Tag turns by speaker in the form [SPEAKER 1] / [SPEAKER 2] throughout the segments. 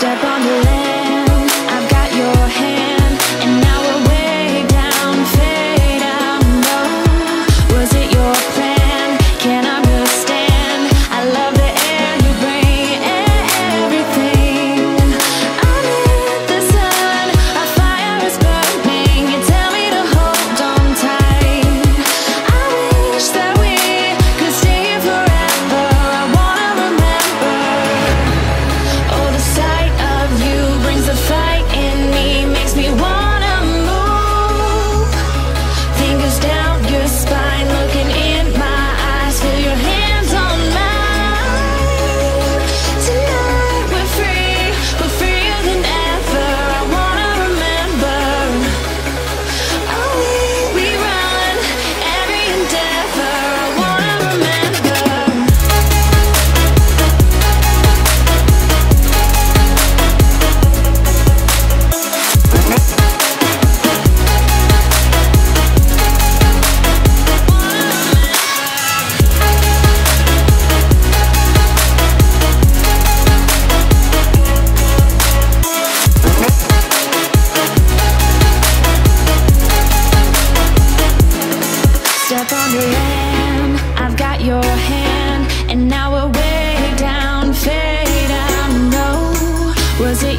[SPEAKER 1] step on the land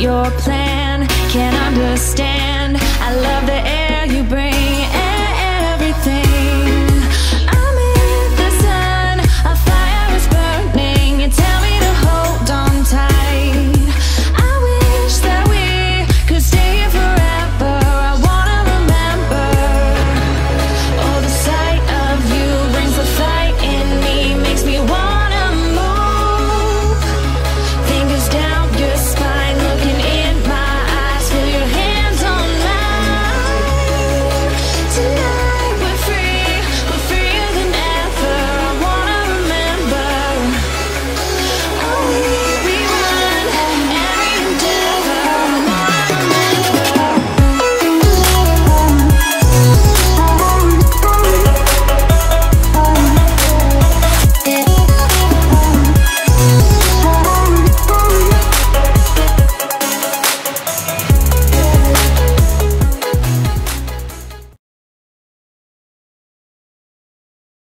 [SPEAKER 1] your plan, can't understand.